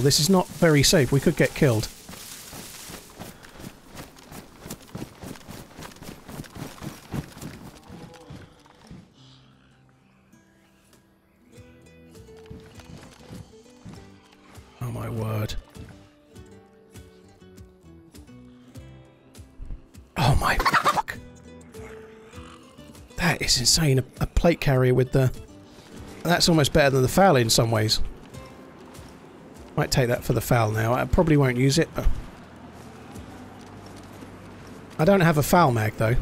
This is not very safe. We could get killed. Oh my word. Oh my fuck. That is insane. A, a plate carrier with the... That's almost better than the FAL in some ways. Might take that for the FAL now. I probably won't use it. But I don't have a FAL mag though.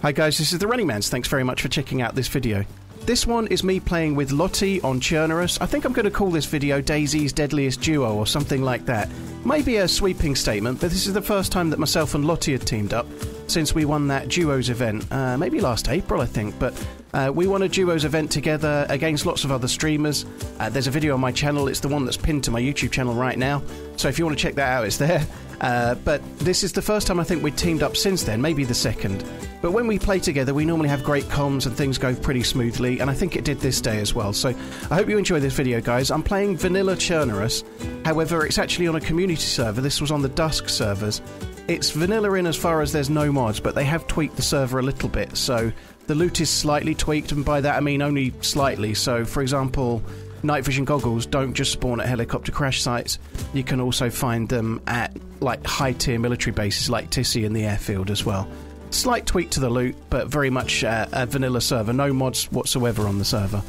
Hi guys, this is the Running ManZ. Thanks very much for checking out this video. This one is me playing with Lottie on Chernarus. I think I'm going to call this video DayZ's Deadliest Duo or something like that. Maybe a sweeping statement, but this is the first time that myself and Lottie had teamed up since we won that Duos event, uh, maybe last April, I think. But uh, we won a Duos event together against lots of other streamers. Uh, there's a video on my channel, it's the one that's pinned to my YouTube channel right now. So if you want to check that out, it's there. Uh, but this is the first time I think we've teamed up since then, maybe the second. But when we play together, we normally have great comms and things go pretty smoothly, and I think it did this day as well. So I hope you enjoy this video, guys. I'm playing Vanilla Chernarus. However, it's actually on a community server. This was on the Dusk servers. It's vanilla in as far as there's no mods, but they have tweaked the server a little bit. So the loot is slightly tweaked, and by that I mean only slightly. So, for example, night vision goggles don't just spawn at helicopter crash sites. You can also find them at like high tier military bases like Tisy in the airfield as well. Slight tweak to the loot, but very much uh, a vanilla server. No mods whatsoever on the server.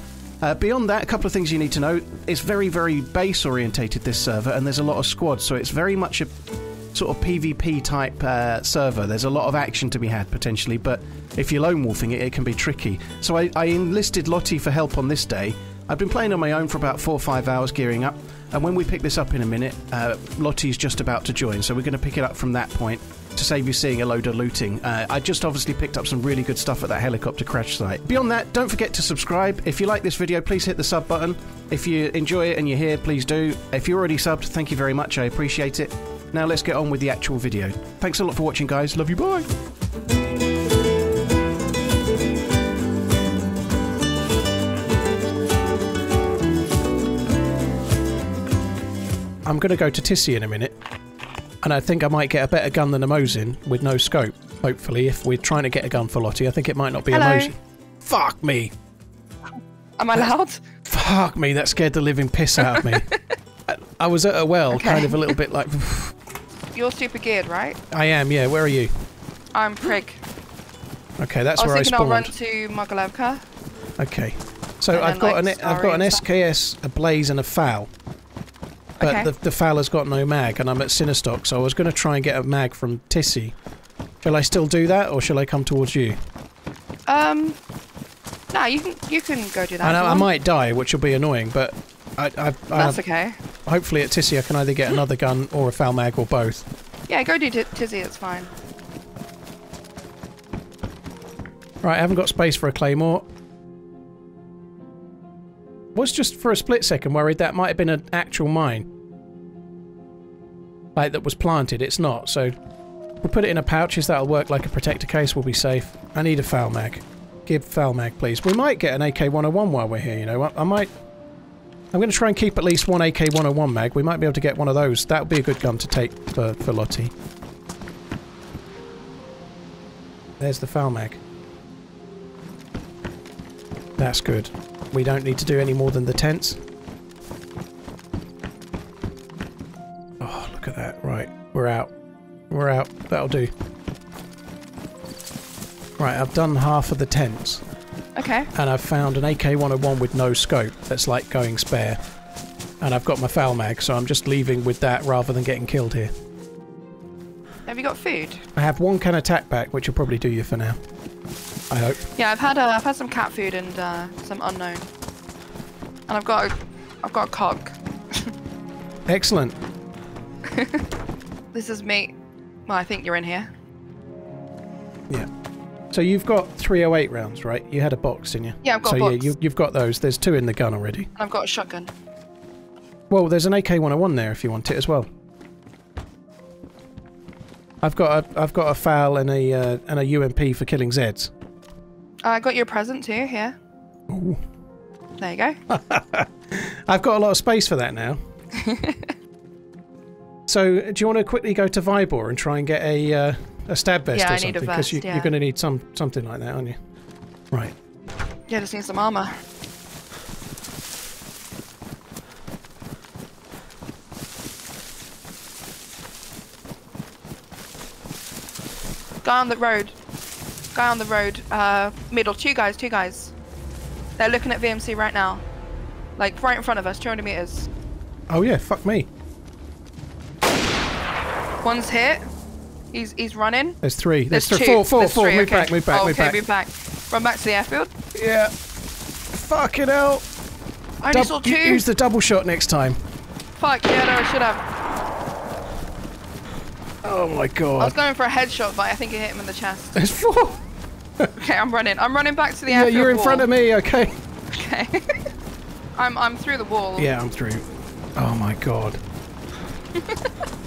Uh, beyond that, a couple of things you need to know. It's very, very base orientated, this server, and there's a lot of squads, so it's very much a sort of PvP type uh, server. There's a lot of action to be had potentially, but if you're lone wolfing it, it can be tricky. So I, I enlisted Lottie for help on this day. I've been playing on my own for about four or five hours gearing up, and when we pick this up in a minute, uh, Lottie's just about to join, so we're going to pick it up from that point to save you seeing a load of looting. Uh, I just obviously picked up some really good stuff at that helicopter crash site. Beyond that, don't forget to subscribe. If you like this video, please hit the sub button. If you enjoy it and you're here, please do. If you're already subbed, thank you very much. I appreciate it. Now let's get on with the actual video. Thanks a lot for watching, guys. Love you. Bye. I'm going to go to Tisy in a minute, and I think I might get a better gun than a Mosin with no scope. Hopefully, if we're trying to get a gun for Lottie, I think it might not be Hello. a Mosin. Fuck me! Am I loud? Fuck me! That scared the living piss out of me. I, I was at a well, Okay. kind of a little bit like. You're super geared, right? I am, yeah. Where are you? I'm Prig. Okay, that's I was where I thinking I'll run to Mogilevka. Okay, so And I've got like, an I've got an Stary and stuff. SKS, a Blaze, and a FAL. But Okay. the the FAL has got no mag, and I'm at Sinystok, so I was going to try and get a mag from Tisy. Shall I still do that, or shall I come towards you? Um, nah, you can you can go do that. I know I might die, which will be annoying, but I, I, I That's okay. Hopefully at Tisy I can either get another gun or a FAL mag or both. Yeah, go do t- Tisy. It's fine. Right, I haven't got space for a claymore. Was just for a split second worried that might have been an actual mine. Like that was planted, it's not, so we'll put it in a pouch, as that'll work like a protector case, we'll be safe. I need a FAL mag. Give FAL mag, please. We might get an AK-101 while we're here, you know. I, I might... I'm going to try and keep at least one AK-101 mag. We might be able to get one of those. That would be a good gun to take for, for Lottie. There's the FAL mag. That's good. We don't need to do any more than the tents. Oh, look at that. Right, we're out. We're out. That'll do. Right, I've done half of the tents, Okay. and I've found an AK-101 with no scope that's like going spare. And I've got my FAL mag, so I'm just leaving with that rather than getting killed here. Have you got food? I have one can of attack back, which will probably do you for now. I hope. Yeah, I've had uh, I've had some cat food and uh, some unknown. And I've got a, I've got a cog. Excellent. This is me. Well, I think you're in here. Yeah. So you've got 308 rounds, right? You had a box, didn't you? Yeah, I've got so a yeah, box. you, you've got those. There's two in the gun already. And I've got a shotgun. Well, there's an AK-101 there if you want it as well. I've got a I've got a FAL and a uh, and a UMP for killing Zeds. Uh, I got your present too. Here. Ooh. There you go. I've got a lot of space for that now. so, do you want to quickly go to Vybor and try and get a uh, a stab vest Yeah, or I something? Because you, yeah. you're going to need some something like that, aren't you? Right. Yeah, just need some armor. Guy on the road. Guy on the road. Uh, middle. Two guys. Two guys. They're looking at VMC right now. Like right in front of us. 200 meters. Oh yeah, fuck me. One's hit. He's he's running. There's three. There's, There's three. Four, four, There's four. three, Move okay. back, move back, oh, move okay, back. move back. Run back to the airfield. Yeah. Fucking hell. I only Dub- saw two. use the double shot next time. Fuck, yeah, no, I should have. Oh my god. I was going for a headshot, but I think it hit him in the chest. There's four. Okay, I'm running. I'm running back to the airfield. Yeah, you're in wall. front of me. Okay. Okay. I'm I'm through the wall. Yeah, I'm through. Oh my god.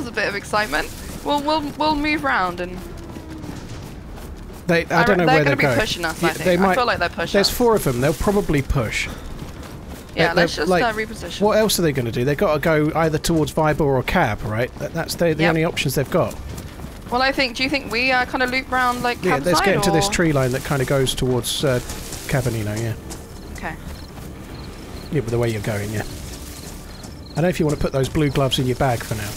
Was a bit of excitement. We'll we'll we'll move round and They. I, I don't know re- where they're they're going. pushing us, I Yeah, think. They I might, feel like they're pushing There's us. four of them. They'll probably push. yeah. they're- Let's just like, uh, reposition. What else are they going to do? They've got to go either towards Vybor or Kab, right? That, that's the, the Yep. only options they've got. Well, I think. Do you think we uh, kind of loop round like Yeah, let's get into this tree line that kind of goes towards uh, Kabanino, yeah. Okay. Yeah, but the way you're going, yeah. I don't know if you want to put those blue gloves in your bag for now.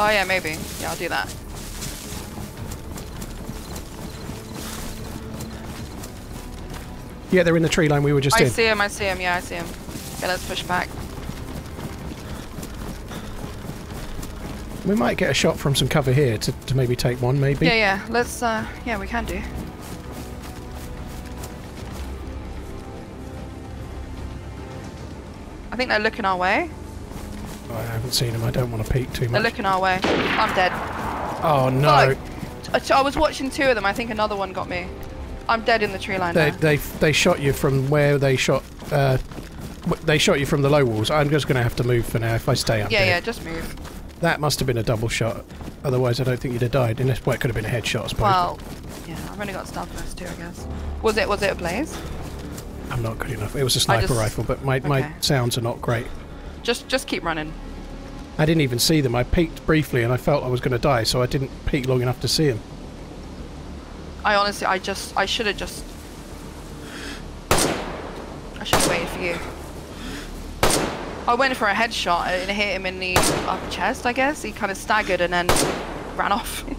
Oh yeah, maybe. Yeah, I'll do that. Yeah, they're in the tree line we were just I in. see him. I see him. Yeah, I see him. Okay, let's push back. We might get a shot from some cover here to, to maybe take one, maybe. Yeah, yeah. Let's. uh Yeah, we can do. I think they're looking our way. I haven't seen them. I don't want to peek too much. They're looking our way. I'm dead. Oh no! Fuck. I was watching two of them. I think another one got me. I'm dead in the tree line They now. they they shot you from where they shot. Uh, they shot you from the low walls. I'm just going to have to move for now if I stay up Yeah, there. yeah. Just move. That must have been a double shot. Otherwise, I don't think you'd have died. Unless, well, it could have been a headshot, I suppose. Well, yeah. I've only got vest too, I guess. Was it? Was it a blaze? I'm not good enough. It was a sniper just- rifle, but my, my sounds are not great. Just, just keep running. I didn't even see them. I peeked briefly and I felt I was going to die, so I didn't peek long enough to see them. I honestly, I just, I should have just. I should have waited for you. I went for a headshot and it hit him in the upper chest, I guess. He kind of staggered and then ran off.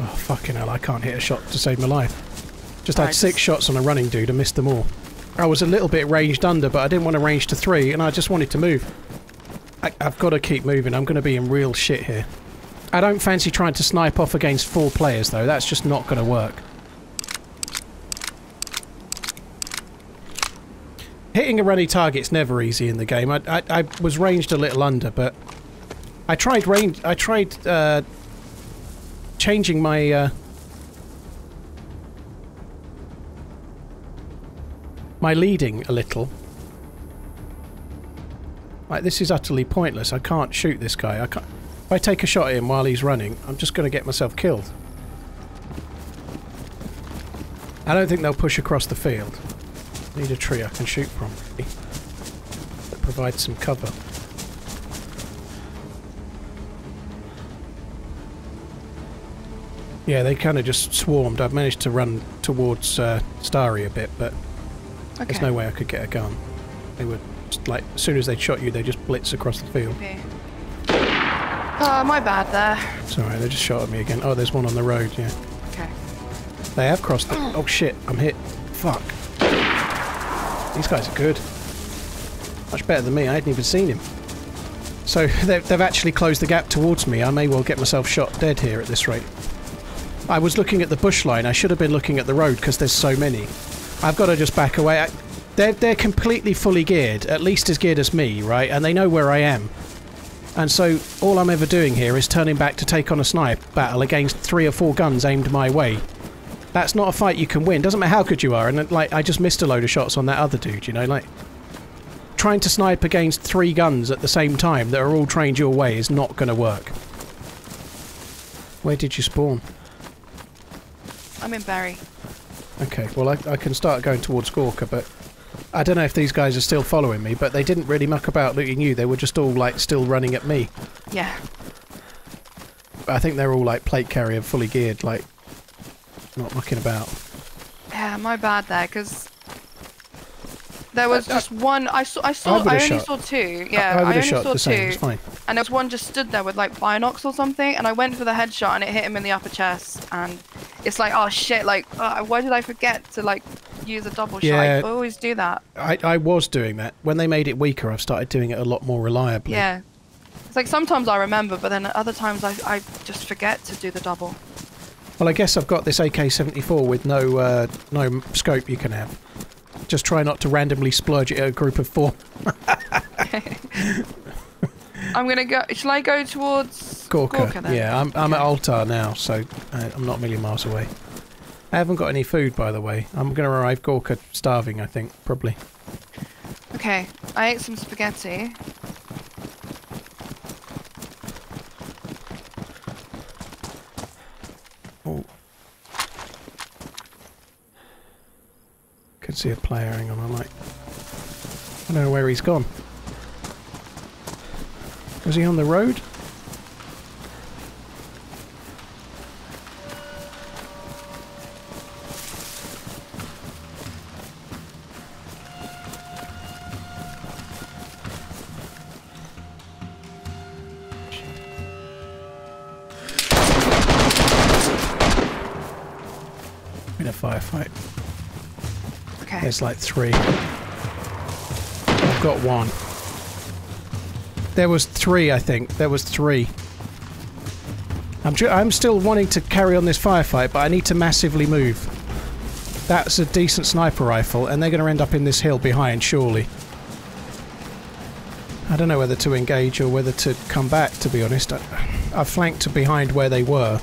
Oh, fucking hell, I can't hit a shot to save my life. Just had six just- shots on a running dude and missed them all. I was a little bit ranged under, but I didn't want to range to three, and I just wanted to move. I, I've got to keep moving. I'm going to be in real shit here. I don't fancy trying to snipe off against four players, though. That's just not going to work. Hitting a runny target's never easy in the game. I, I, I was ranged a little under, but I tried range. I tried uh, changing my. Uh, my leading a little. Like this is utterly pointless. I can't shoot this guy. I can't. If I take a shot at him while he's running, I'm just going to get myself killed. I don't think they'll push across the field. Need a tree I can shoot from. That provides some cover. Yeah, they kind of just swarmed. I've managed to run towards uh, Stary a bit, but Okay. there's no way I could get a gun. They would, like, as soon as they shot you, they just blitz across the field. Okay. Oh, my bad there. Sorry, they just shot at me again. Oh, there's one on the road, yeah. Okay. They have crossed the... Oh, shit, I'm hit. Fuck. These guys are good. Much better than me, I hadn't even seen him. So, they've, they've actually closed the gap towards me. I may well get myself shot dead here at this rate. I was looking at the bush line. I should have been looking at the road because there's so many. I've got to just back away. I, they're, they're completely fully geared, at least as geared as me, right? And they know where I am. And so all I'm ever doing here is turning back to take on a snipe battle against three or four guns aimed my way. That's not a fight you can win. Doesn't matter how good you are. And like I just missed a load of shots on that other dude. You know, like trying to snipe against three guns at the same time that are all trained your way is not going to work. Where did you spawn? I'm in Barry. Okay, well, I, I can start going towards Gorka, but I don't know if these guys are still following me, but they didn't really muck about looting you. They were just all, like, still running at me. Yeah. I think they're all, like, plate carrier, fully geared, like, not mucking about. Yeah, my bad there, because there was Uh, just one. I saw. I saw. I I, only shot. saw two. Yeah, I, I, have only shot saw the same, it's two, fine. and there was one just stood there with like binocs or something, and I went for the headshot, and it hit him in the upper chest, and it's like, oh shit, like, uh, why did I forget to like use a double shot? I always do that. I, I was doing that. When they made it weaker, I've started doing it a lot more reliably. Yeah. It's like sometimes I remember, but then other times I, I just forget to do the double. Well, I guess I've got this AK-74 with no uh, no scope you can have. Just try not to randomly splurge it at a group of four. I'm gonna go. Shall I go towards Gorka. then? yeah, I'm, I'm at Altar now, so uh, I'm not a million miles away. I haven't got any food, by the way. I'm going to arrive Gorka starving, I think, probably. Okay, I ate some spaghetti. See a player. Hang on, I might. I don't know where he's gone. Was he on the road? There's like three. I've got one. There was three, I think. There was three. I'm, I'm still wanting to carry on this firefight, but I need to massively move. That's a decent sniper rifle, and they're going to end up in this hill behind, surely. I don't know whether to engage or whether to come back, to be honest. I, I flanked behind where they were,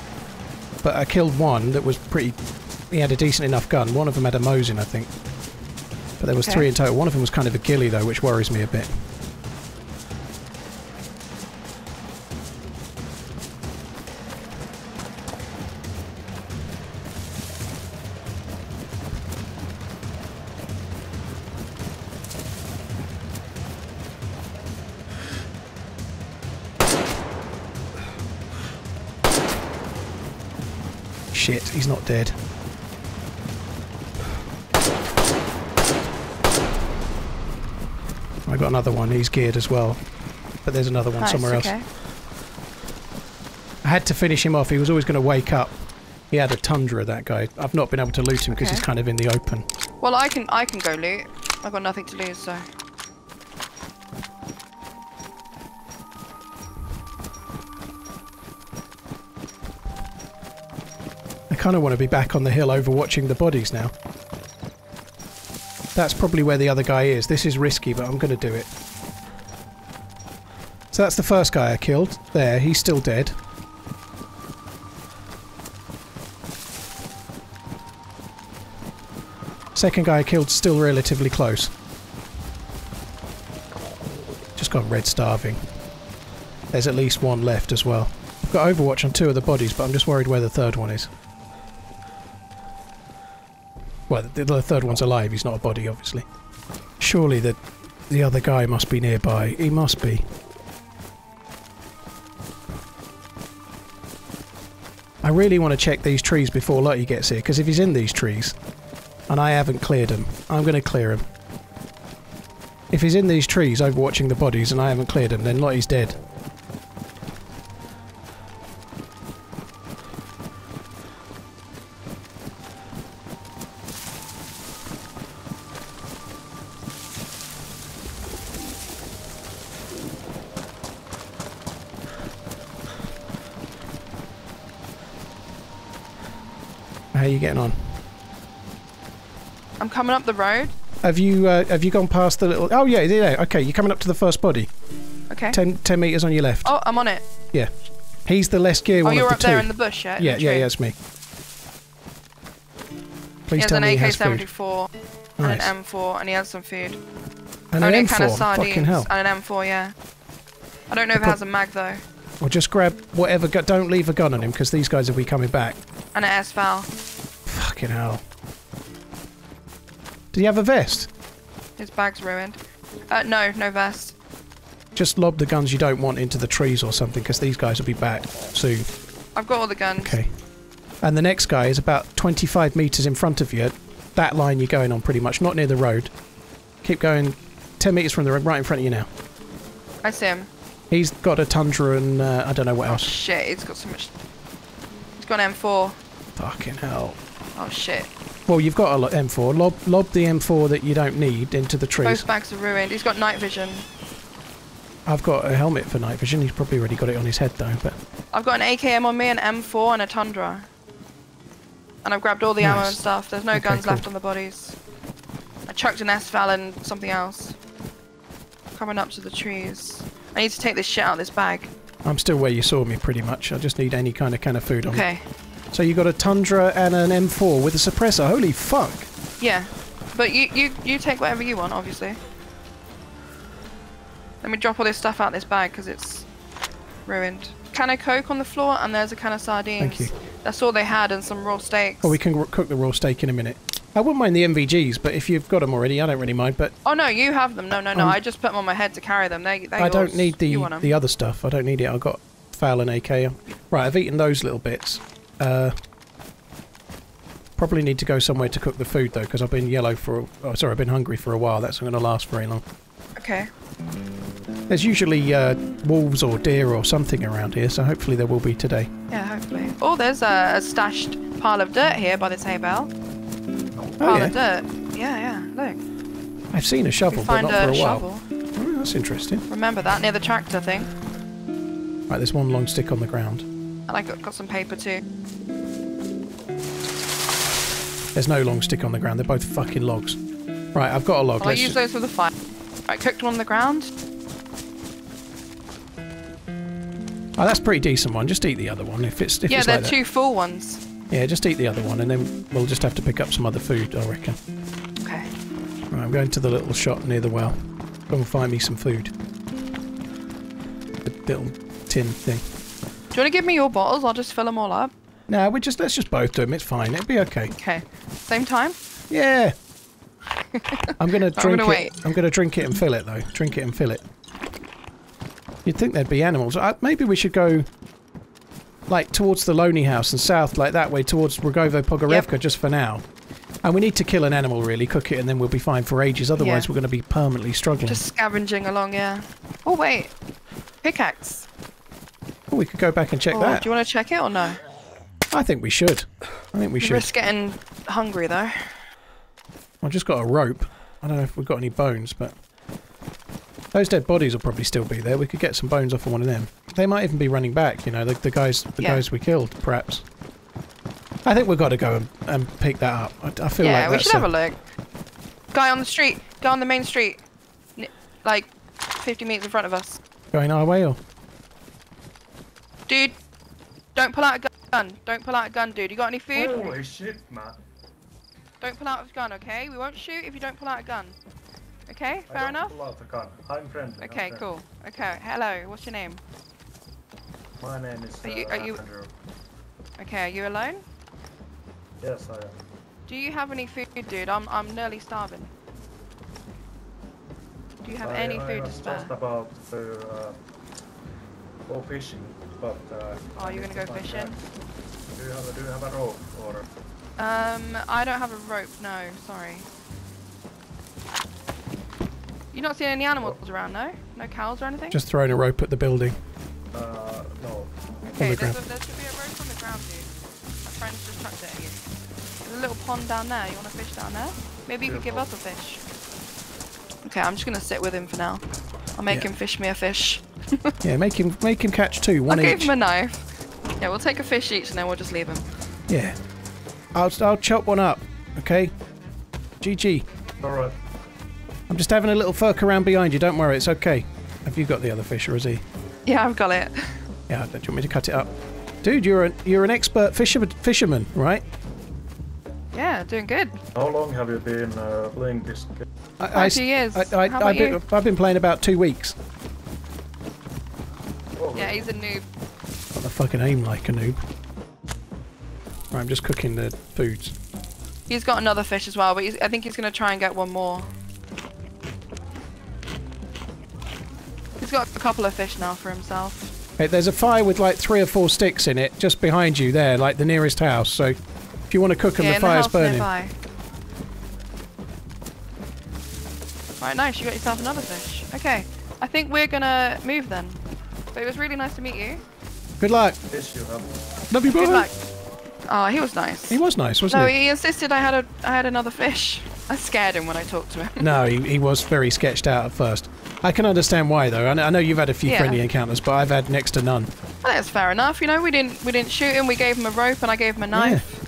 but I killed one that was pretty... He had a decent enough gun. One of them had a Mosin, I think. But there was Okay. three in total. One of them was kind of a ghillie, though, which worries me a bit. Shit, he's not dead. I got another one. He's geared as well. But there's another one Nice, somewhere else. I had to finish him off. He was always going to wake up. He had a tundra, that guy. I've not been able to loot him because he's kind of in the open. Well, I can I can go loot. I've got nothing to lose, so. I kind of want to be back on the hill overwatching the bodies now. That's probably where the other guy is. This is risky, but I'm going to do it. So that's the first guy I killed. There, he's still dead. Second guy I killed still relatively close. Just got red starving. There's at least one left as well. I've got Overwatch on two of the bodies, but I'm just worried where the third one is. Well, the, the third one's alive. He's not a body, obviously. Surely the the other guy must be nearby. He must be. I really want to check these trees before Lottie gets here, because if he's in these trees, and I haven't cleared him, I'm going to clear him. If he's in these trees overwatching the bodies and I haven't cleared him, then Lottie's dead. Coming up the road. Have you uh, have you gone past the little? Oh yeah, yeah. Okay, you're coming up to the first body. Okay. 10, 10 meters on your left. Oh, I'm on it. Yeah, he's the less gear Oh, one you're of up the there in the bush, yeah? yeah, yeah, yeah, it's me. He Please has tell an me he has food. AK-74 Nice. and an M4, and he has some food. And Only an a can of M4. sardines Fucking hell. and an M4, yeah. I don't know if it has a mag though, Or just grab whatever. Don't leave a gun on him because these guys will be coming back. and an S-Val. Fucking hell. Did he have a vest? His bag's ruined. Uh, no, no vest. Just lob the guns you don't want into the trees or something, because these guys will be back soon. I've got all the guns. Okay. And the next guy is about 25 metres in front of you. That line you're going on pretty much, not near the road. Keep going 10 metres from the road, right in front of you now. I see him. He's got a Tundra and uh, I don't know what Oh else. shit, he's got so much. He's got an M4. Fucking hell. Oh shit. Well, you've got a lo- M4. Lob, lob the M4 that you don't need into the trees. Both bags are ruined. He's got night vision. I've got a helmet for night vision. He's probably already got it on his head though. But I've got an AKM on me, an M4, and a Tundra. And I've grabbed all the ammo and stuff. There's no Okay, guns cool. left on the bodies. I chucked an S-Val and something else. Coming up to the trees. I need to take this shit out of this bag. I'm still where you saw me pretty much. I just need any kind of can of food on me. Okay. So you got a Tundra and an M4 with a suppressor. Holy fuck! Yeah. But you, you, you take whatever you want, obviously. Let me drop all this stuff out this bag because it's ruined. Can of Coke on the floor and there's a can of sardines. Thank you. That's all they had and some raw steaks. Well, we can cook the raw steak in a minute. I wouldn't mind the NVGs, but if you've got them already, I don't really mind. But Oh no, you have them. No, no, no. Um, I just put them on my head to carry them. They, they I don't need the You want 'em. the other stuff. I don't need it. I've got FAL and AK. Right, I've eaten those little bits. Uh, probably need to go somewhere to cook the food though, because I've been yellow for. Oh, sorry, I've been hungry for a while. That's not going to last very long. Okay. There's usually uh, wolves or deer or something around here, so hopefully there will be today. Yeah, hopefully. Oh, there's a, a stashed pile of dirt here by the hay bale. Oh Pile yeah, of dirt. Yeah, yeah. Look. I've seen a shovel, but not for a a while. Oh, that's interesting. Remember that near the tractor thing. Right, there's one long stick on the ground. And I got, got some paper too. There's no long stick on the ground. They're both fucking logs. Right, I've got a log. Well, I use those for the fire. Right, cooked one on the ground. Oh, that's a pretty decent one. Just eat the other one if it's if yeah, it's they're like two full ones. Yeah, just eat the other one, and then we'll just have to pick up some other food, I reckon. Okay. Right, I'm going to the little shop near the well. Go and find me some food. The little tin thing. Do you want to give me your bottles? I'll just fill them all up. No, we just let's just both do them. It's fine. It'll be okay. Okay. Same time? Yeah. I'm gonna drink gonna it. wait. I'm gonna drink it and fill it though. Drink it and fill it. You'd think there'd be animals. Uh, maybe we should go like towards the Loney House and south, like that way towards Rogovo Pogorevka, just for now. And we need to kill an animal, really, cook it, and then we'll be fine for ages. Otherwise, Yeah. we're going to be permanently struggling. Just scavenging along, yeah. Oh, wait. Pickaxe. Oh, we could go back and check Oh, that. do you want to check it or no? I think we should. I think we You should. risk getting hungry, though. I've just got a rope. I don't know if we've got any bones, but those dead bodies will probably still be there. We could get some bones off of one of them. They might even be running back. You know, the, the guys, the Yeah. guys we killed, perhaps. I think we've got to go and, and pick that up. I, I feel yeah, like we should have a- look. Guy on the street. Guy on the main street. N- like, 50 meters in front of us. going our way, or Dude, don't pull out a gun. Don't pull out a gun, dude. You got any food? Holy shit, man. Don't pull out a gun, okay? We won't shoot if you don't pull out a gun. Okay, fair enough? pull out the gun. I'm friendly. I'm Okay, friendly. cool. Okay, hello. What's your name? My name is Are you- uh, are you- Andrew. Okay, are you alone? Yes, I am. Do you have any food, dude? I'm I'm nearly starving. Do you have I, any I food to spare? just about to uh, go fishing, but. Uh, Oh, you're gonna go fishing? gas. Do you have a, do you have a rope or? Um, I don't have a rope. No, sorry. You not seeing any animals around, no? No cows or anything? just throwing a rope at the building. Uh, no. okay. the There's ground. a, there should be a rope on the ground, dude. My friend's just chucked it at you. There's a little pond down there. You want to fish down there? Maybe you could give us a fish. Okay, I'm just gonna sit with him for now. I'll make Yeah. him fish me a fish. Yeah, make him make him catch two, I'll one give him a knife. Yeah, we'll take a fish each and then we'll just leave him. Yeah, I'll I'll chop one up. Okay. GG. Alright. I'm just having a little fuck around behind you. Don't worry, it's okay. Have you got the other fish, or is he? Yeah, I've got it. Yeah, do you want me to cut it up? Dude, you're an you're an expert fisherman, fisherman, right? Yeah, doing good. How long have you been uh, playing this game? I, Quite a years. I, I, How I've, been, you? I've been playing about two weeks. Yeah, he's a noob. I fucking aim like a noob. Right, I'm just cooking the foods. He's got another fish as well, but he's, I think he's going to try and get one more. He's got a couple of fish now for himself. Hey, there's a fire with like three or four sticks in it just behind you there, like the nearest house. So if you want to cook them, yeah, the in the house burning. nearby. Right, nice. You got yourself another fish. Okay, I think we're gonna move then. But it was really nice to meet you. Good luck. Fish you have. Love you, Good luck. Oh, he was nice. He was nice, wasn't No, he? No, he insisted I had a I had another fish. I scared him when I talked to him. No, he, he was very sketched out at first. I can understand why, though. I know, I know you've had a few Yeah. friendly encounters, but I've had next to none. Well, that's fair enough. You know, we didn't we didn't shoot him. We gave him a rope and I gave him a knife.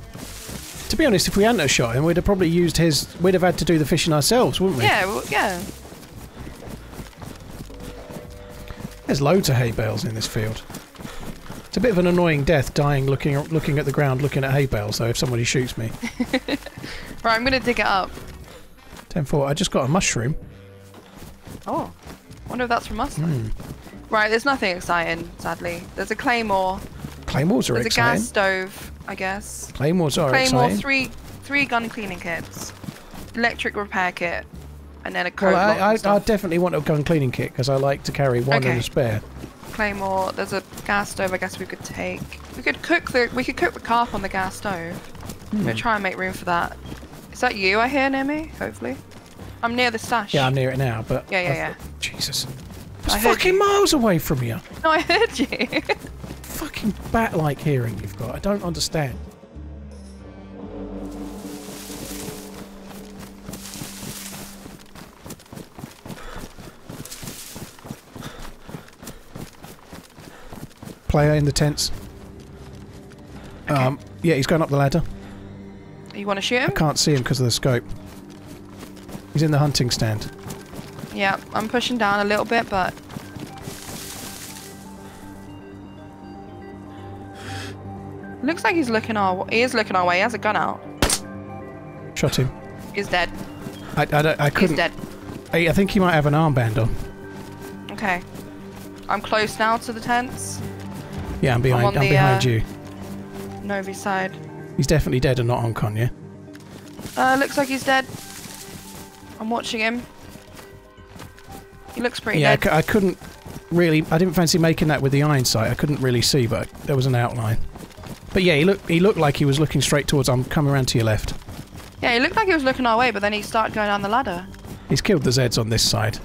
To be honest, if we hadn't have shot him, we'd have probably used his. We'd have had to do the fishing ourselves, wouldn't we? Yeah, well, yeah. There's loads of hay bales in this field. It's a bit of an annoying death, dying looking looking at the ground, looking at hay bales. Though, if somebody shoots me, Right, I'm gonna dig it up. ten four. I just got a mushroom. Oh, wonder if that's from us. Hmm. Right, there's nothing exciting, sadly. There's a claymore. Claymores are There's a gas stove, I guess. Claymores are Claymore, exciting. three three gun cleaning kits, electric repair kit, and then a code Well, I, I, I and definitely want a gun cleaning kit because I like to carry one Okay. in a spare. Claymore. There's a gas stove. I guess we could take. We could cook the. We could cook the carp on the gas stove. I'm Hmm. gonna try and make room for that. Is that you I hear near me? Hopefully. I'm near the stash. Yeah, I'm near it now, but Yeah, yeah, yeah. Jesus, it's fucking you. miles away from you. No, I heard you. Fucking bat-like hearing you've got. I don't understand. Player in the tents. Um, yeah, he's going up the ladder. you want to shoot him? I can't see him because of the scope. He's in the hunting stand. Yeah, I'm pushing down a little bit, but looks like he's looking our. He is looking our way. He has a gun out. Shot him. He's dead. I, I, don't- I He's couldn't. dead. I, I think he might have an armband on. Okay. I'm close now to the tents. Yeah, I'm behind. on I'm, the, behind uh, you. Novi side. He's definitely dead and not on Kong, yeah? Uh, looks like he's dead. I'm watching him. He looks pretty yeah, I, dead. cou- I couldn't really. I didn't fancy making that with the iron sight. I couldn't really see, but there was an outline. But yeah, he looked. He looked like he was looking straight towards. I'm coming around to your left. Yeah, he looked like he was looking our way, but then he started going down the ladder. He's killed the Zeds on this side.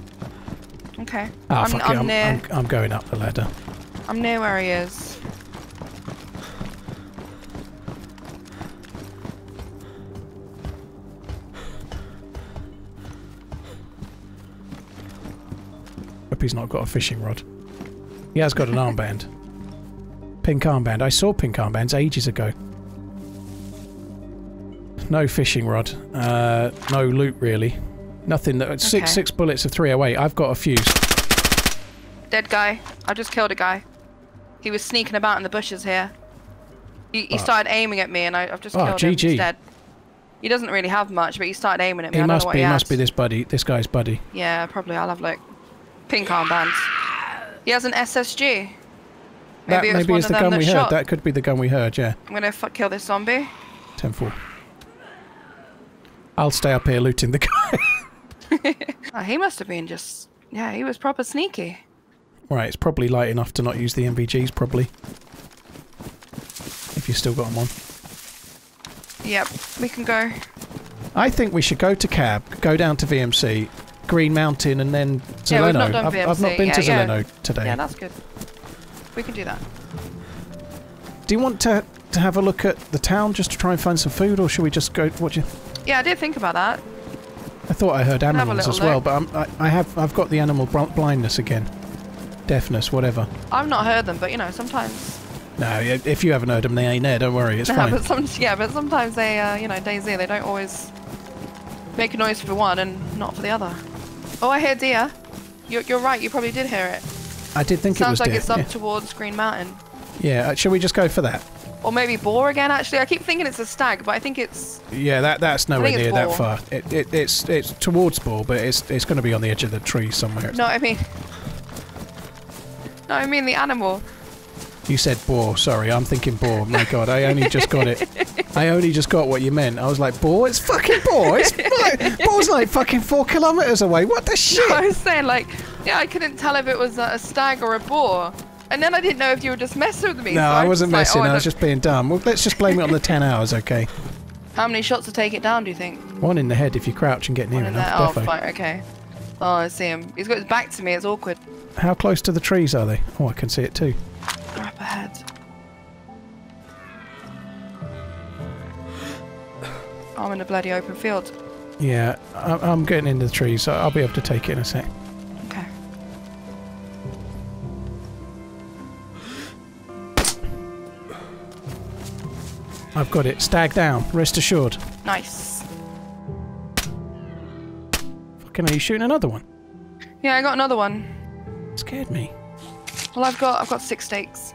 Okay. Ah, I'm, fuck I'm it. I'm. I'm, I'm going up the ladder. I'm near where he is. Hope he's not got a fishing rod. He has got an armband. Pink armband. I saw pink armbands ages ago. No fishing rod. Uh, no loot really. Nothing. That, six six bullets of 308. I've got a fuse. Dead guy. I just killed a guy. He was sneaking about in the bushes here. He, he Oh. started aiming at me, and I, I've just Oh, killed him. GG. He's dead. He doesn't really have much, but he started aiming at me. He I must be. he He must be this buddy. This guy's buddy. Yeah, probably. I'll have a look. Pink armband. He has an SSG. Maybe that it was maybe one is of the them gun that we shot. That could be the gun we heard. Yeah. I'm gonna kill this zombie. 10 I'll stay up here looting the guy. Oh, he must have been just. Yeah, he was proper sneaky. Right, it's probably light enough to not use the NVGs, probably. If you still got them on. Yep, we can go. I think we should go to Kab, go down to VMC, Green Mountain, and then Zeleno. Yeah, not done I've, I've not been to Yeah, yeah. Zeleno today. Yeah, that's good. We can do that. Do you want to to have a look at the town just to try and find some food, or should we just go? What do you? Yeah, I did think about that. I thought I heard animals as well, look. but I'm, I, I have I've got the animal blindness again, deafness, whatever. I've not heard them, but you know, sometimes. No, if you haven't heard them, they ain't there. Don't worry, it's fine. but some, yeah, but sometimes they, uh, you know, DayZ, they don't always make a noise for one and not for the other. Oh, I hear deer. You're, you're right. You probably did hear it. I did think it was Sounds like deer. it's up yeah. towards Green Mountain, Yeah, uh, shall we just go for that? or maybe boar again. Actually, I keep thinking it's a stag, but I think it's. Yeah, that that's nowhere near that far. It, it, it's it's towards Ball, but it's it's going to be on the edge of the tree somewhere. No, I mean. No, I mean the animal. You said boar. Sorry, I'm thinking boar. My God, I only just got it. I only just got what you meant. I was like, boar? It's fucking boar. It's like, boar's like fucking four kilometers away. What the shit? I was saying like, yeah, I couldn't tell if it was a stag or a boar. And then I didn't know if you were just messing with me. No, so I wasn't messing. like, oh, I was just being dumb. Well, let's just blame it on the 10 hours, okay? How many shots to take it down, do you think? One in the head if you crouch and get near One enough. Oh, fine, okay. Oh, I see him. He's got his back to me, it's awkward. How close to the trees are they? Oh, I can see it too. Up ahead. I'm in a bloody open field. Yeah, I- I'm getting into the trees, so I'll be able to take it in a sec. Okay. I've got it. Stag down. Rest assured. Nice. Fucking are you shooting another one? Yeah, I got another one. Scared me. Well, I've got I've got six steaks.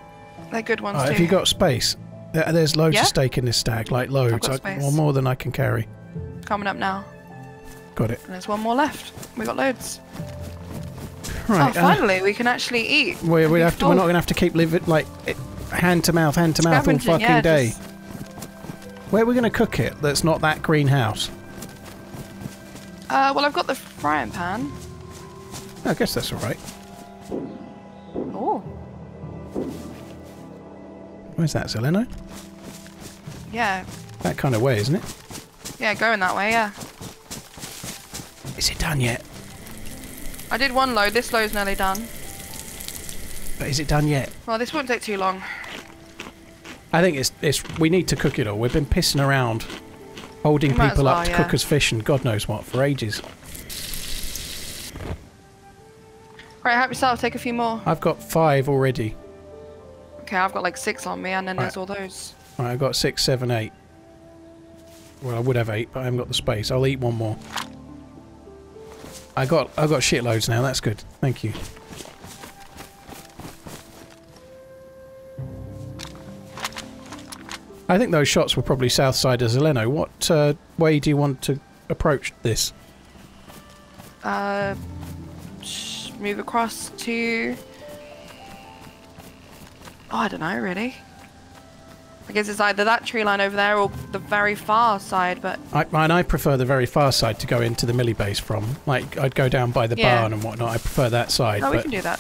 They're good ones Right, too. have you got space? There, there's loads Yeah? of steak in this stag, like loads. got I- well, more than I can carry. Coming up now. Got it. And there's one more left. We got loads. Right. oh, uh, finally, we can actually eat. We we have to, We're not going to have to keep living like hand to mouth, hand to mouth all fucking yeah, day. just- Where are we going to cook it? That's not that greenhouse. Uh, well, I've got the frying pan. I guess that's all right. Oh, Where's that, Zeleno? yeah, That kind of way, isn't it? yeah, going that way. Yeah, Is it done yet? I did one load. This load's nearly done. But is it done yet? Well, this won't take too long. I think it's it's. We need to cook it all. We've been pissing around, holding people up well, to yeah. cook as fish and God knows what for ages. Right, help yourself. Take a few more. I've got five already. Okay, I've got like six on me, and then Right. there's all those. Right, I've got six, seven, eight. Well, I would have eight, but I haven't got the space. I'll eat one more. I got I got shitloads now. That's good. Thank you. I think those shots were probably south side of Zeleno. What uh, way do you want to approach this? Uh, move across to. Oh, I don't know, really. I guess it's either that tree line over there or the very far side, but I, and I prefer the very far side to go into the millie base from. Like, I'd go down by the Yeah. barn and whatnot. I prefer that side. oh, we can do that.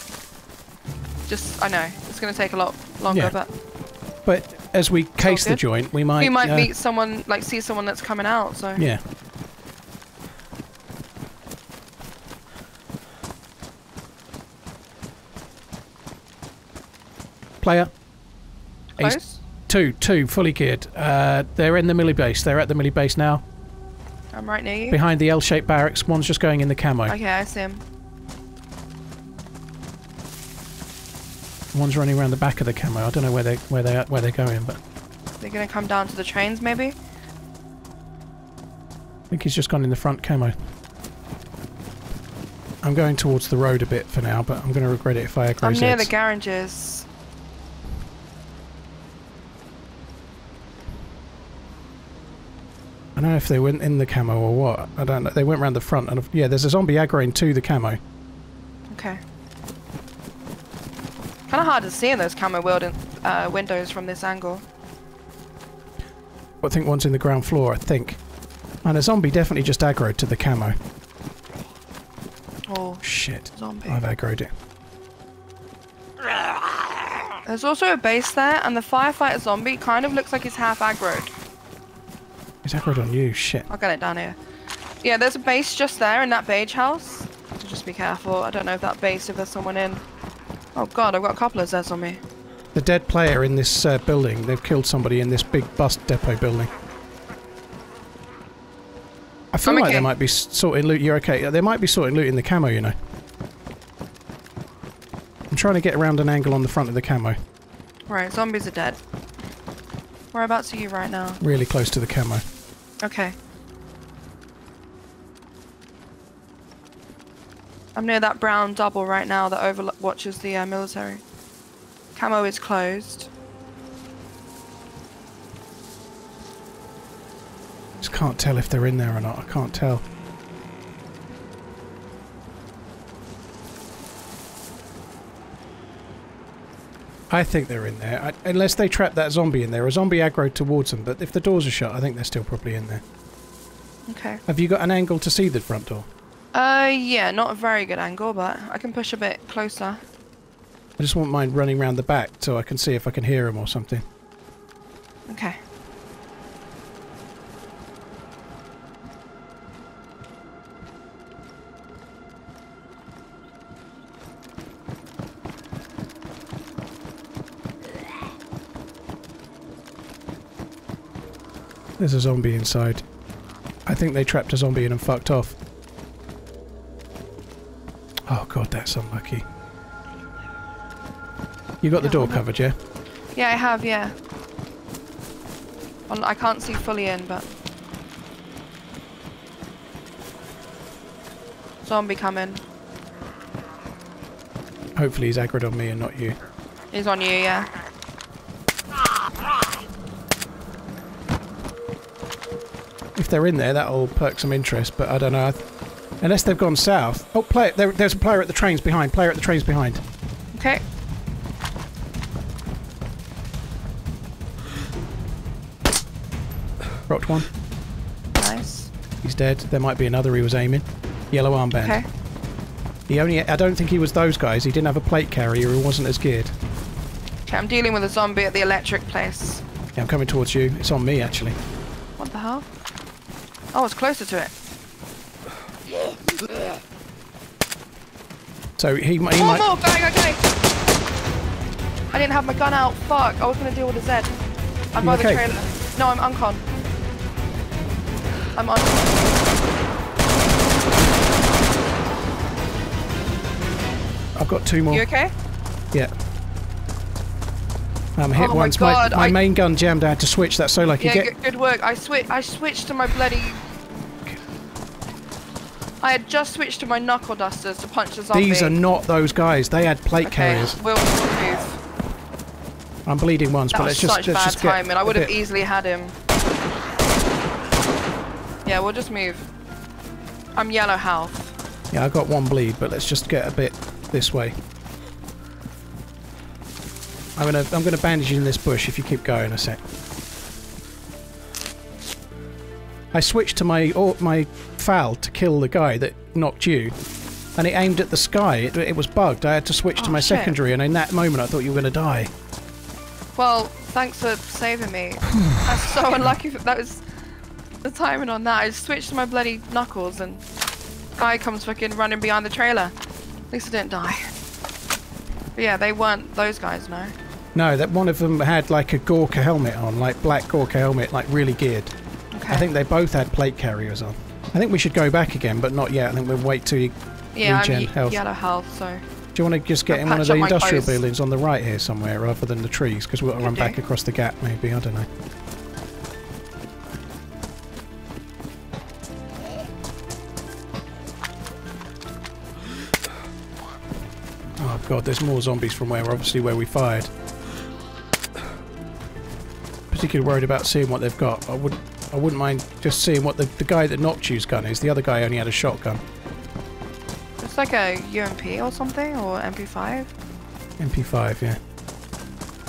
Just, I know, it's going to take a lot longer, Yeah. but but as we case the joint, we might. we might uh, meet someone, like, see someone that's coming out, so. Yeah. Player. He's two, two, fully geared. Uh, they're in the millie base. They're at the millie base now. I'm right near you. Behind the L-shaped barracks. One's just going in the camo. Okay, I see him. One's running around the back of the camo. I don't know where they where they where they're going, but They're going to come down to the trains, maybe? I think he's just gone in the front camo. I'm going towards the road a bit for now, but I'm going to regret it if I aggro I'm near the garages. I don't know if they went in the camo or what. I don't know. They went round the front, and yeah, there's a zombie aggroing to the camo. Okay. Kind of hard to see in those camo wielding, uh, windows from this angle. I think one's in the ground floor. I think, and a zombie definitely just aggroed to the camo. Oh, Shit, zombie. I've aggroed it. There's also a base there, and the firefighter zombie kind of looks like he's half aggroed. He's aggroed on you. Shit. I'll get it down here. Yeah, there's a base just there in that beige house. So just be careful. I don't know if that base, if there's someone in. Oh god, I've got a couple of Zeds on me. The dead player in this uh, building. They've killed somebody in this big bus depot building. I feel I'm like they might be sorting loot. You're okay. They might be sorting loot in the camo. You know. I'm trying to get around an angle on the front of the camo. Right, zombies are dead. Whereabouts are about to you right now? Really close to the camo. Okay. I'm near that brown double right now that overwatches the uh, military. Camo is closed. Just can't tell if they're in there or not. I can't tell. I think they're in there. I, unless they trap that zombie in there. A zombie aggroed towards them, but if the doors are shut, I think they're still probably in there. Okay. Have you got an angle to see the front door? Uh, yeah, not a very good angle, but I can push a bit closer. I just won't mind running round the back so I can see if I can hear them or something. Okay. There's a zombie inside. I think they trapped a zombie in and fucked off. Oh god, that's unlucky. You got the door covered, yeah? Yeah, I have, yeah. I can't see fully in, but... Zombie coming. Hopefully he's aggroed on me and not you. He's on you, yeah. If they're in there, that'll perk some interest, but I don't know. Unless they've gone south. Oh, player, there, there's a player at the trains behind. Player at the trains behind. Okay. Rocked one. Nice. He's dead. There might be another he was aiming. Yellow armband. Okay. He only. I don't think he was those guys. He didn't have a plate carrier. He wasn't as geared. Okay, I'm dealing with a zombie at the electric place. Yeah, I'm coming towards you. It's on me actually. What the hell? Oh, it's closer to it. So he, might- he might. more! Going, okay! I didn't have my gun out. Fuck. I was gonna deal with the Z. I'm by okay? the trailer. No, I'm uncon. I'm on. I've got two more. You okay? Yeah. I'm hit Oh my once. God, my, my I- main gun jammed. I had to switch that so like you Yeah, get. good, good work. I switch. I switched to my bloody. I had just switched to my knuckle dusters to punch the zombie. These are not those guys. They had plate okay. carriers. We'll, we'll move. I'm bleeding once, That but let's just such let's bad just get timing. I would have easily had him. Yeah, we'll just move. I'm yellow health. Yeah, I got one bleed, but let's just get a bit this way. I'm gonna I'm gonna bandage you in this bush if you keep going a sec. I switched to my or my FAL to kill the guy that knocked you, and it aimed at the sky. It, it was bugged. I had to switch to Oh, my shit. secondary, and in that moment I thought you were gonna die. Well, thanks for saving me. That's so unlucky. For, that was the timing on that. I switched to my bloody knuckles and guy comes fucking running behind the trailer. At least I didn't die. But yeah, they weren't those guys, no. No, that one of them had like a Gorka helmet on, like black Gorka helmet, like really geared. Okay. I think they both had plate carriers on. I think we should go back again, but not yet. I think we'll wait till you. yeah, regen I'm health. yellow health, so Do you want to just get I'll in one of the industrial clothes. buildings on the right here somewhere, rather than the trees? Because we'll Could run do. back across the gap, maybe. I don't know. Oh god, there's more zombies from where obviously where we fired. Particularly worried about seeing what they've got. I wouldn't I wouldn't mind just seeing what the, the guy that knocked you's gun is. The other guy only had a shotgun. it's like a UMP or something or MP5. MP5, yeah.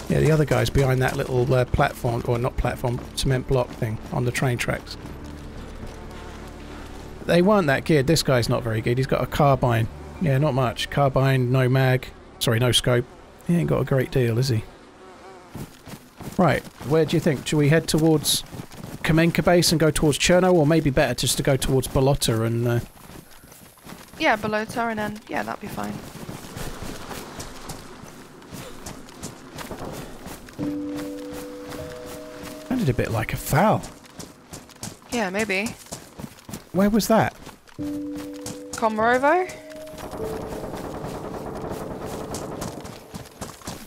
Yeah, the other guy's behind that little uh, platform, or not platform, cement block thing on the train tracks. They weren't that geared. This guy's not very good. He's got a carbine. Yeah, not much. Carbine, no mag. Sorry, no scope. He ain't got a great deal, is he? Right, where do you think? Should we head towards Kamenka base and go towards Cherno, or maybe better just to go towards Balota and... Uh, Yeah, below Tar and then yeah, that'd be fine. sounded a bit like a FAL. Yeah, maybe. Where was that? Komarovo?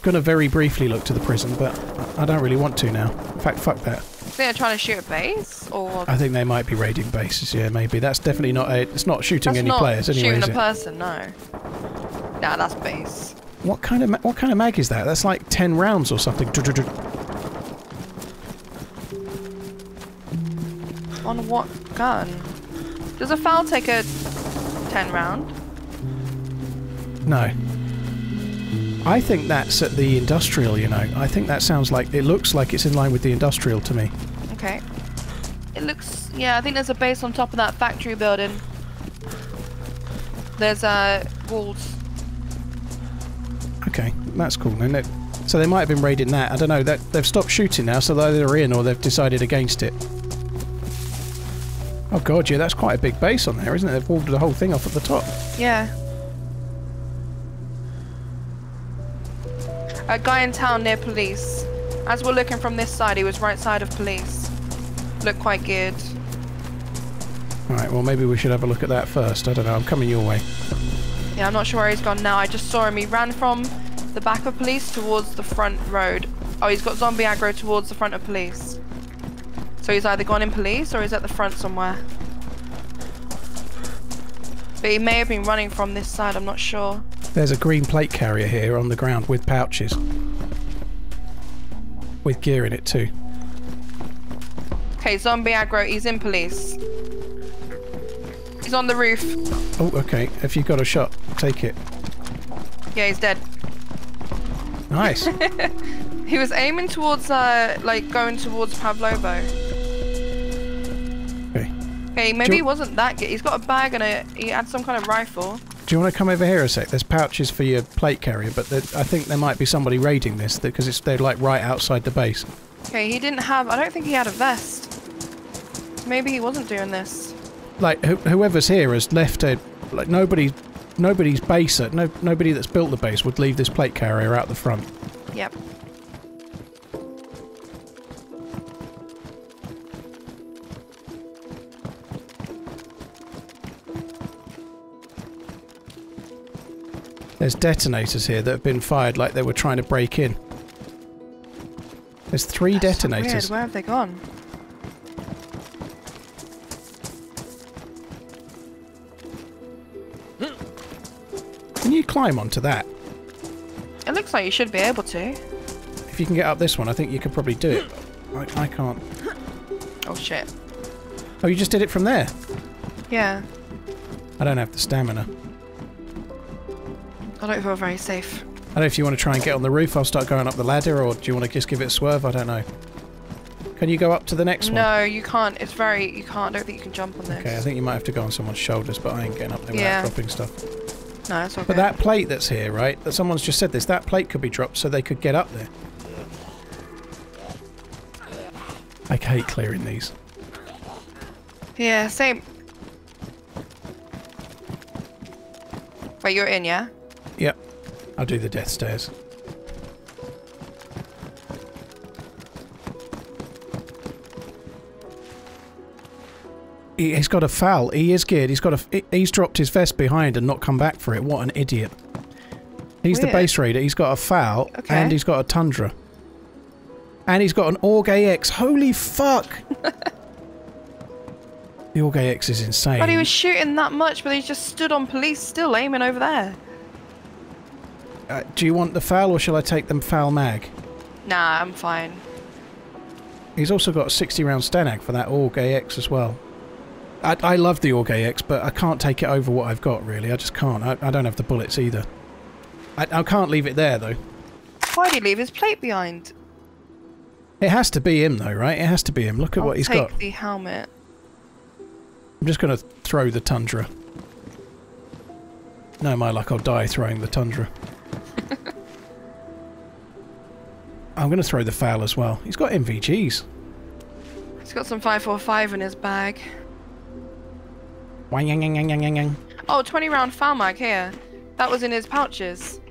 Gonna very briefly look to the prison, but I don't really want to now. In fact, fuck that. Think they're trying to shoot a base or I think they might be raiding bases. Yeah, maybe that's definitely not a. It's not shooting that's any not players anyway. shooting a person, no. Nah, that's base. What kind of ma- what kind of mag is that? That's like ten rounds or something. On what gun? Does a FAL take a 10 round? No. I think that's at the industrial, you know. I think that sounds like it looks like it's in line with the industrial to me. Okay. It looks. Yeah, I think there's a base on top of that factory building. There's uh walls. Okay, that's cool. Then it, so they might have been raiding that. I don't know. That they've stopped shooting now, so they're either in or they've decided against it. Oh god, yeah, that's quite a big base on there, isn't it? They've walled the whole thing off at the top. Yeah. Uh, a guy in town near police. As we're looking from this side, he was right side of police. Looked quite good. Alright, well maybe we should have a look at that first. I don't know, I'm coming your way. Yeah, I'm not sure where he's gone now. I just saw him. He ran from the back of police towards the front road. Oh, he's got zombie aggro towards the front of police. So he's either gone in police or he's at the front somewhere. But he may have been running from this side, I'm not sure. There's a green plate carrier here on the ground with pouches. With gear in it too. Okay, zombie aggro, he's in police. He's on the roof. Oh, okay. If you've got a shot, take it. Yeah, he's dead. Nice. He was aiming towards, uh, like, going towards Pavlovo. okay. Okay, maybe he wasn't that good. He's got a bag and a, he had some kind of rifle. Do you want to come over here a sec? There's pouches for your plate carrier, but I think there might be somebody raiding this because it's they're like right outside the base. Okay, he didn't have, I don't think he had a vest. Maybe he wasn't doing this. Like who whoever's here has left a like nobody nobody's base uh, no nobody that's built the base would leave this plate carrier out the front. Yep. There's detonators here that have been fired like they were trying to break in. There's three That's so detonators. Where have they gone? Can you climb onto that? It looks like you should be able to. If you can get up this one, I think you could probably do it. I, I can't. Oh shit. Oh, you just did it from there? Yeah. I don't have the stamina. I don't feel very safe. I don't know if you want to try and get on the roof, I'll start going up the ladder, or do you want to just give it a swerve? I don't know. Can you go up to the next one? No, you can't. It's very, you can't. I don't think you can jump on this. Okay, I think you might have to go on someone's shoulders, but I ain't getting up there Yeah. without dropping stuff. No, it's okay. But that plate that's here, right? That someone's just said this. That plate could be dropped so they could get up there. I hate clearing these. Yeah, same. Wait, you're in, yeah? Yep. I'll do the death stairs. He- He's got a FAL. He is geared. He's got a. He's dropped his vest behind and not come back for it. What an idiot! He's the base raider. He's got a FAL Okay. and he's got a tundra, and he's got an AUG AX. Holy fuck! the AUG AX is insane. But he was shooting that much, but he just stood on police still aiming over there. Uh, do you want the FAL or shall I take them FAL mag? Nah, I'm fine. He's also got a 60 round Stanag for that AUG AX as well. I, I love the AUG AX, but I can't take it over what I've got, really. I just can't. I, I don't have the bullets either. I, I can't leave it there, though. Why'd he leave his plate behind? It has to be him, though, right? It has to be him. Look at I'll what he's take got. the helmet. I'm just going to throw the Tundra. No, my luck, I'll die throwing the Tundra. I'm going to throw the FAL as well. He's got NVGs. He's got some 545 in his bag. Wang, yang, yang, yang, yang, yang. Oh, 20 round FAL mag here. That was in his pouches.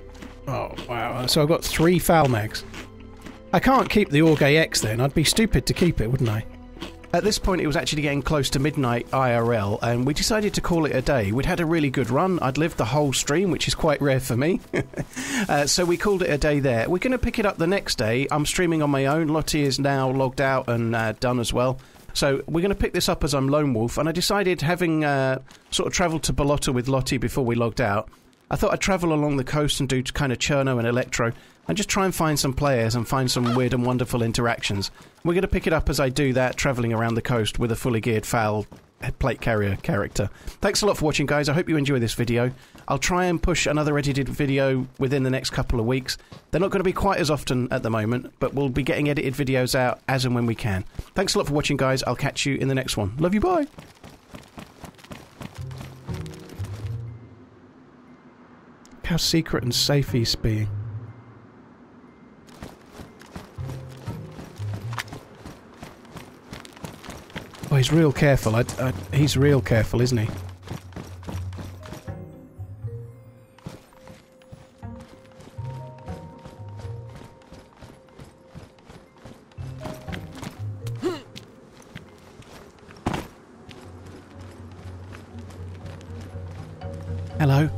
Oh, wow. So I've got three FAL mags. I can't keep the AUG AX then. I'd be stupid to keep it, wouldn't I? At this point, it was actually getting close to midnight IRL, and we decided to call it a day. We'd had a really good run. I'd lived the whole stream, which is quite rare for me. uh, so we called it a day there. We're going to pick it up the next day. I'm streaming on my own. Lottie is now logged out and uh, done as well. So we're going to pick this up as I'm Lone Wolf, and I decided, having uh, sort of travelled to Balota with Lottie before we logged out, I thought I'd travel along the coast and do kind of Cherno and Electro, and just try and find some players and find some weird and wonderful interactions. We're going to pick it up as I do that, travelling around the coast with a fully geared FAL plate carrier character. Thanks a lot for watching, guys. I hope you enjoy this video. I'll try and push another edited video within the next couple of weeks. They're not going to be quite as often at the moment, but we'll be getting edited videos out as and when we can. Thanks a lot for watching, guys. I'll catch you in the next one. Love you. Bye. How secret and safe he's being. Oh, he's real careful. I, I, he's real careful, isn't he? Hello.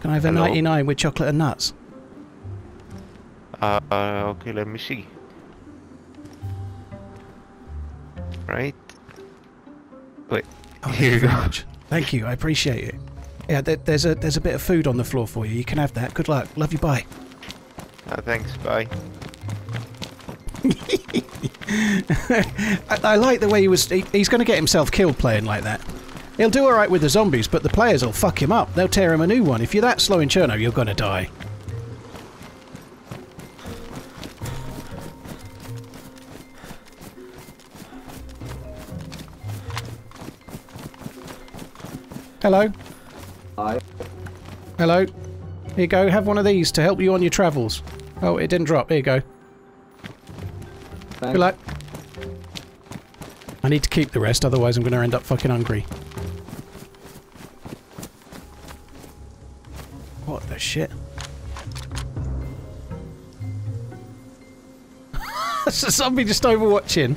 Can I have a Hello? 99 with chocolate and nuts? Uh, okay, let me see. Right. Wait. Oh, thank Here you you go. much. Thank you. I appreciate it. Yeah, there, there's a there's a bit of food on the floor for you. You can have that. Good luck. Love you. Bye. Uh, thanks. Bye. I, I like the way he was. He, he's going to get himself killed playing like that. He'll do all right with the zombies, but the players will fuck him up. They'll tear him a new one. If you're that slow in Cherno, you're going to die. Hello. Hi. Hello. Here you go. Have one of these to help you on your travels. Oh, it didn't drop. Here you go. Thanks. Good luck. I need to keep the rest, otherwise I'm going to end up fucking hungry. What the shit? That's a zombie just overwatching.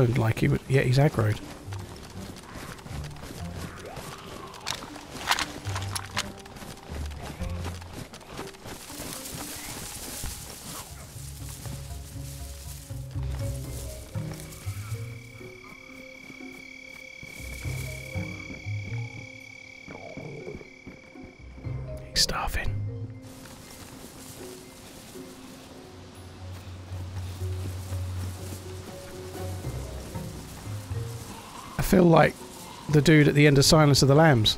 He like he would. Yeah, he's aggroed. He's starving. Feel like the dude at the end of Silence of the Lambs.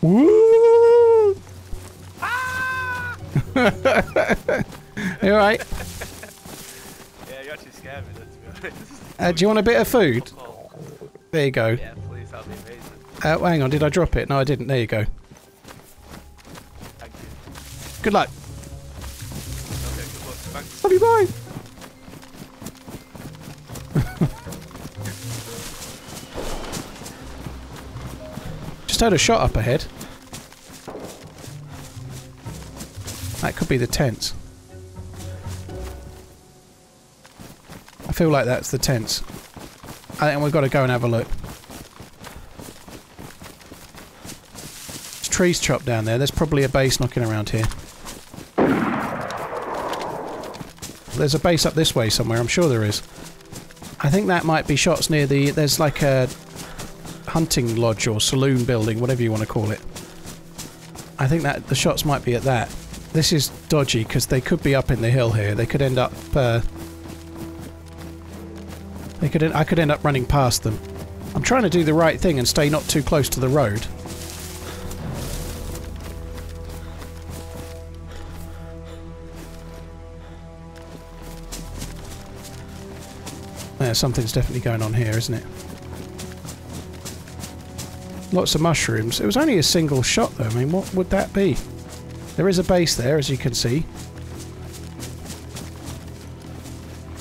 Woo! you alright? Yeah, you actually scared me, let's be honest. Uh, do you want a bit of food? There you go. yeah, please, that'd be amazing. Uh, hang on, did I drop it? No, I didn't. There you go. Thank you. Good luck. Just heard a shot up ahead. That could be the tents. I feel like that's the tents. I think we've got to go and have a look. There's trees chopped down there. There's probably a base knocking around here. There's a base up this way somewhere, I'm sure there is. I think that might be shots near the... There's like a hunting lodge or saloon building, whatever you want to call it. I think that the shots might be at that. This is dodgy because they could be up in the hill here. They could end up... Uh, they could. I could end up running past them. I'm trying to do the right thing and stay not too close to the road. Yeah, something's definitely going on here, isn't it? Lots of mushrooms. It was only a single shot, though. I mean, what would that be? There is a base there, as you can see.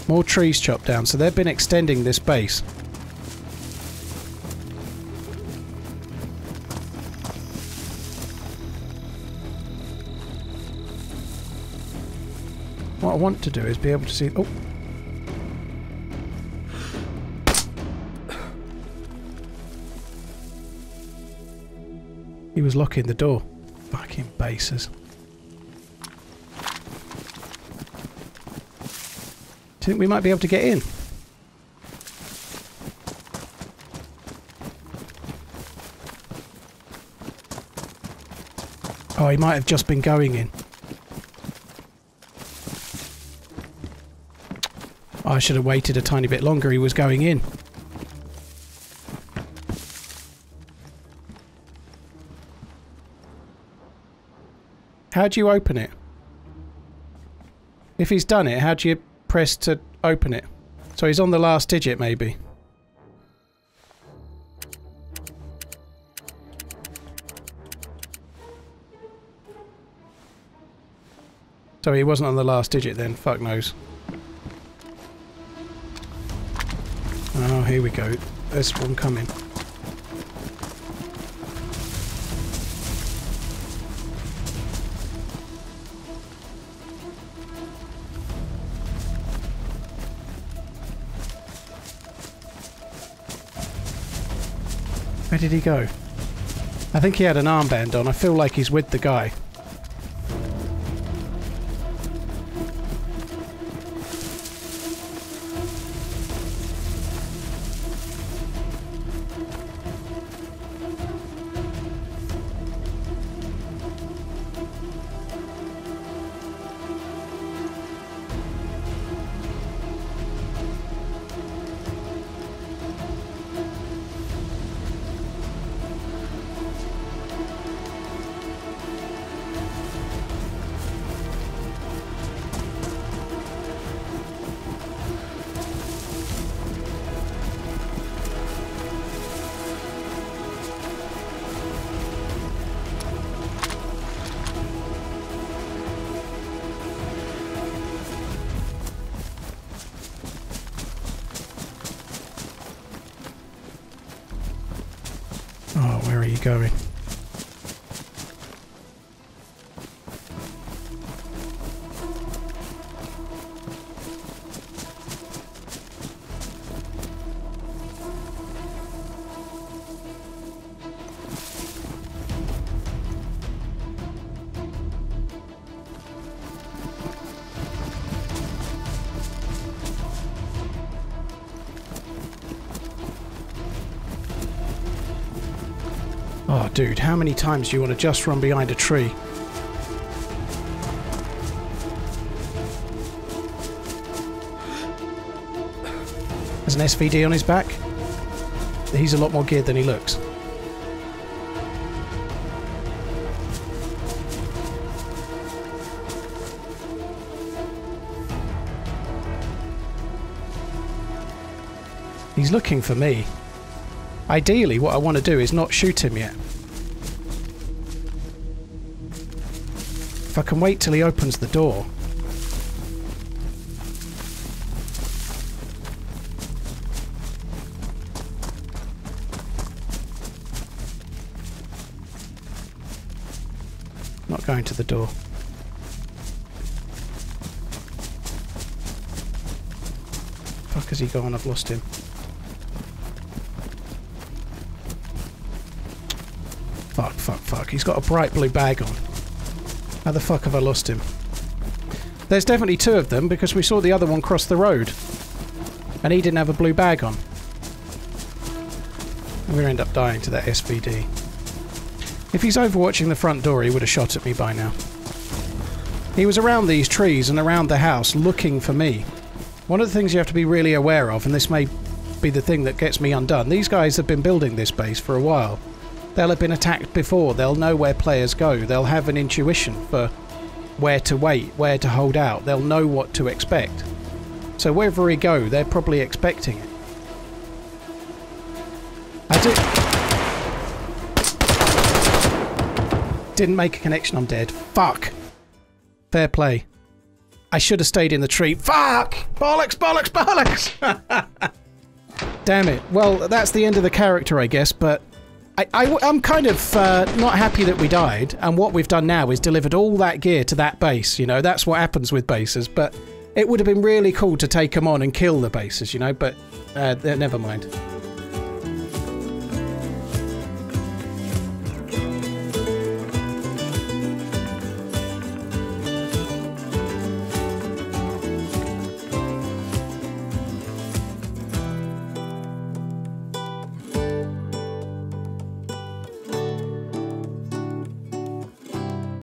More trees chopped down, so they've been extending this base. What I want to do is be able to see... Oh! He was locking the door. Fucking bases. Do you think we might be able to get in? Oh, he might have just been going in. I should have waited a tiny bit longer. He was going in. How do you open it? If he's done it, how do you press to open it? So he's on the last digit, maybe. So he wasn't on the last digit then, fuck knows. Oh, here we go. There's one coming. Did he go? I think he had an armband on. I feel like he's with the guy. Oh, where are you going? How many times do you want to just run behind a tree? There's an SVD on his back. He's a lot more geared than he looks. He's looking for me. Ideally, what I want to do is not shoot him yet. If I can wait till he opens the door. Not going to the door. Fuck has he gone? I've lost him. Fuck, fuck, fuck. He's got a bright blue bag on. How the fuck have I lost him? There's definitely two of them because we saw the other one cross the road. And he didn't have a blue bag on. And we end up dying to that SVD. If he's overwatching the front door, he would have shot at me by now. He was around these trees and around the house looking for me. One of the things you have to be really aware of, and this may be the thing that gets me undone, these guys have been building this base for a while. They'll have been attacked before, they'll know where players go, they'll have an intuition for where to wait, where to hold out, they'll know what to expect. So wherever we go, they're probably expecting it. I did... Didn't make a connection, I'm dead. Fuck! Fair play. I should have stayed in the tree. Fuck! Bollocks, bollocks, bollocks! Damn it. Well, that's the end of the character, I guess, but I, I, am kind of uh, not happy that we died, and what we've done now is delivered all that gear to that base, you know, that's what happens with bases, but it would have been really cool to take them on and kill the bases, you know, but uh, never mind.